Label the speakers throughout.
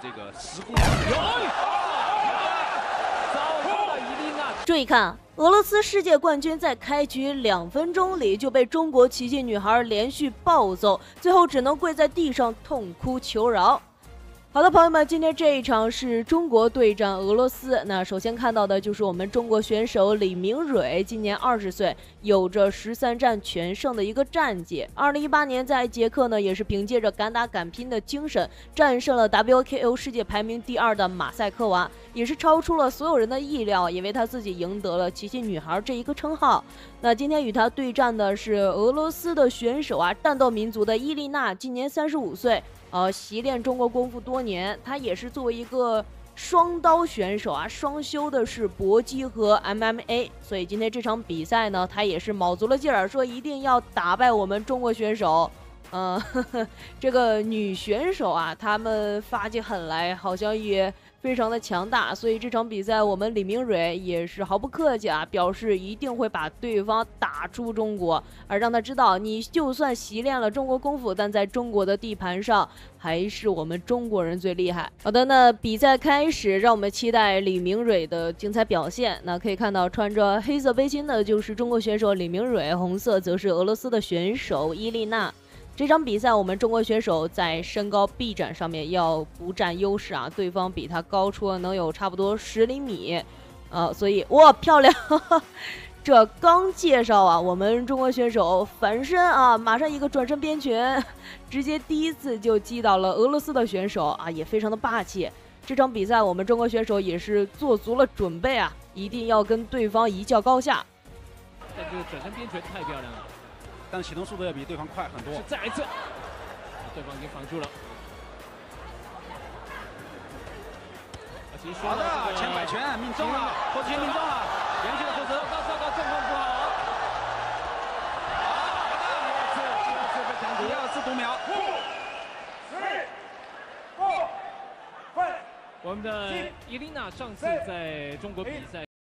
Speaker 1: 这个十公里。
Speaker 2: 注意看，俄罗斯世界冠军在开局两分钟里就被中国奇迹女孩连续暴揍，最后只能跪在地上痛哭求饶。好的，朋友们，今天这一场是中国对战俄罗斯。那首先看到的就是我们中国选手李明蕊，今年二十岁，有着十三战全胜的一个战绩。二零一八年在捷克呢，也是凭借着敢打敢拼的精神，战胜了 WKO 世界排名第二的马赛克娃，也是超出了所有人的意料，也为他自己赢得了奇迹女孩这一个称号。那今天与他对战的是俄罗斯的选手啊，战斗民族的伊丽娜，今年三十五岁。呃，习练中国功夫多年，她也是作为一个双刀选手啊，双修的是搏击和 MMA，所以今天这场比赛呢，他也是卯足了劲儿，说一定要打败我们中国选手。嗯，这个女选手啊，她们发起狠来好像也。非常的强大，所以这场比赛我们李明蕊也是毫不客气啊，表示一定会把对方打出中国，而让他知道，你就算习练了中国功夫，但在中国的地盘上，还是我们中国人最厉害。好的，那比赛开始，让我们期待李明蕊的精彩表现。那可以看到，穿着黑色背心的就是中国选手李明蕊，红色则是俄罗斯的选手伊丽娜。这场比赛，我们中国选手在身高臂展上面要不占优势啊，对方比他高出了能有差不多十厘米，呃，所以哇，漂亮！这刚介绍啊，我们中国选手反身啊，马上一个转身边拳，直接第一次就击倒了俄罗斯的选手啊，也非常的霸气。这场比赛，我们中国选手也是做足了准备啊，一定要跟对方一较高下。
Speaker 1: 这个转身边拳太漂亮了。
Speaker 3: 但启动速度要比对方快很多。
Speaker 1: 是再一次，对方已经防住了。
Speaker 3: 好的，前摆拳命中了，托拳命中了，连续的后折，
Speaker 1: 高糟糕，状况不好。
Speaker 3: 第二次，第二次被抢第二次读秒。
Speaker 1: 我们的伊琳娜上次在中国比赛。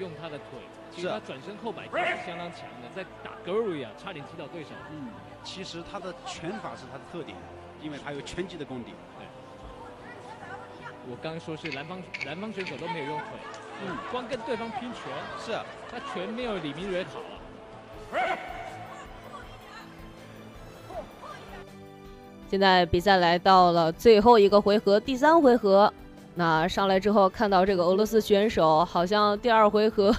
Speaker 1: 用他的腿，其实他转身后摆踢是相当强的，在打 Gary 啊，差点踢到对手。
Speaker 3: 嗯，其实他的拳法是他的特点，因为他有拳击的功底。
Speaker 1: 对，我刚刚说是南方南方选手都没有用腿，嗯，光跟对方拼拳。
Speaker 3: 是啊，
Speaker 1: 他拳没有李明蕊好啊。
Speaker 2: 现在比赛来到了最后一个回合，第三回合。那上来之后看到这个俄罗斯选手，好像第二回合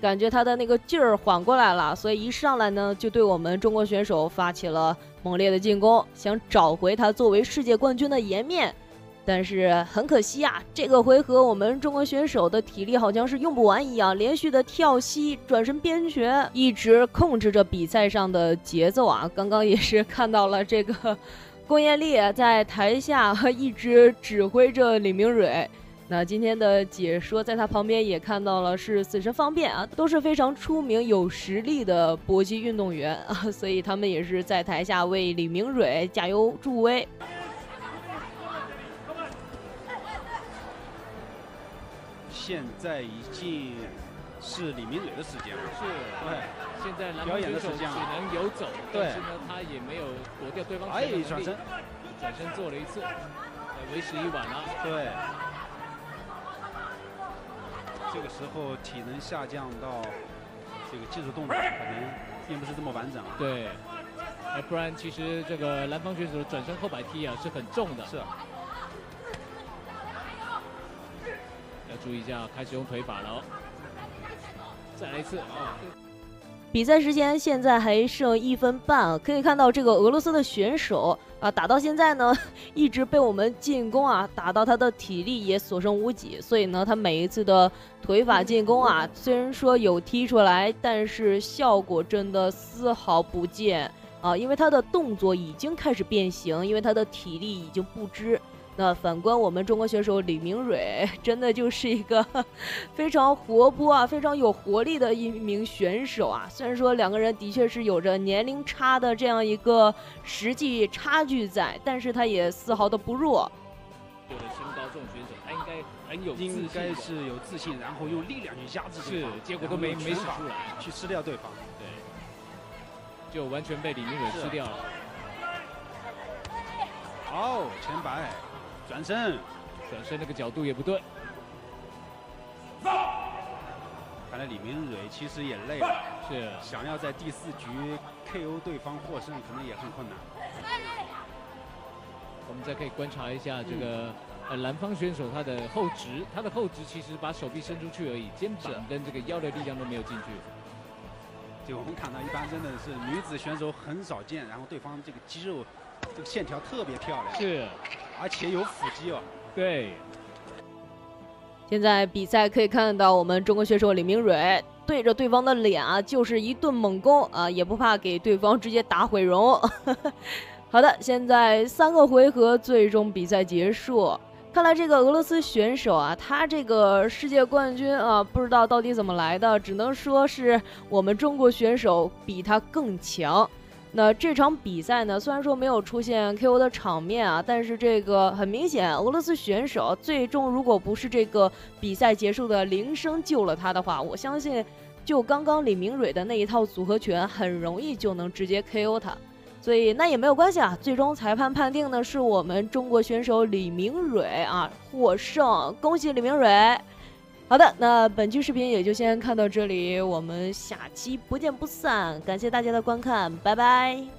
Speaker 2: 感觉他的那个劲儿缓过来了，所以一上来呢就对我们中国选手发起了猛烈的进攻，想找回他作为世界冠军的颜面。但是很可惜啊，这个回合我们中国选手的体力好像是用不完一样，连续的跳膝、转身边拳，一直控制着比赛上的节奏啊。刚刚也是看到了这个。龚艳丽在台下一直指挥着李明蕊。那今天的解说在他旁边也看到了，是死神方便啊，都是非常出名有实力的搏击运动员啊，所以他们也是在台下为李明蕊加油助威。
Speaker 3: 现在已经是李明蕊的时间了，
Speaker 1: 是，
Speaker 3: 对。
Speaker 1: 现在表演的手只能游走，但是呢，他也没有躲掉对方拳的能力。转身，转身做了一次，为时已晚了。
Speaker 3: 对，这个时候体能下降到这个技术动作可能并不是这么完整了。
Speaker 1: 对，哎，不然其实这个南方选手的转身后摆踢啊是很重的。
Speaker 3: 是。
Speaker 1: 要注意一下，开始用腿法了哦。再来一次啊。
Speaker 2: 比赛时间现在还剩一分半，可以看到这个俄罗斯的选手啊，打到现在呢，一直被我们进攻啊，打到他的体力也所剩无几，所以呢，他每一次的腿法进攻啊，虽然说有踢出来，但是效果真的丝毫不见啊，因为他的动作已经开始变形，因为他的体力已经不支。那反观我们中国选手李明蕊，真的就是一个 非常活泼啊、非常有活力的一名选手啊。虽然说两个人的确是有着年龄差的这样一个实际差距在，但是他也丝毫的不弱。
Speaker 1: 有的身高这种选手，他应该很有自信，
Speaker 3: 应该是有自信，然后用力量去压制对方，
Speaker 1: 结果都没没使出来，
Speaker 3: 去吃掉对方。
Speaker 1: 对，就完全被李明蕊吃掉了。
Speaker 3: 好，前摆。转身，
Speaker 1: 转身那个角度也不对。
Speaker 3: 看来李明蕊其实也累了，
Speaker 1: 是
Speaker 3: 想要在第四局 KO 对方获胜，可能也很困难。
Speaker 1: 我们再可以观察一下这个呃蓝方选手他的后直，他的后直其实把手臂伸出去而已，肩膀跟这个腰的力量都没有进去。
Speaker 3: 就我们看到一般真的是女子选手很少见，然后对方这个肌肉这个线条特别漂亮。
Speaker 1: 是。
Speaker 3: 而且有腹肌哦，
Speaker 1: 对。
Speaker 2: 现在比赛可以看到，我们中国选手李明蕊对着对方的脸啊，就是一顿猛攻啊，也不怕给对方直接打毁容。好的，现在三个回合，最终比赛结束。看来这个俄罗斯选手啊，他这个世界冠军啊，不知道到底怎么来的，只能说是我们中国选手比他更强。那这场比赛呢，虽然说没有出现 KO 的场面啊，但是这个很明显，俄罗斯选手最终如果不是这个比赛结束的铃声救了他的话，我相信就刚刚李明蕊的那一套组合拳，很容易就能直接 KO 他。所以那也没有关系啊，最终裁判判定呢是我们中国选手李明蕊啊获胜，恭喜李明蕊。好的，那本期视频也就先看到这里，我们下期不见不散。感谢大家的观看，拜拜。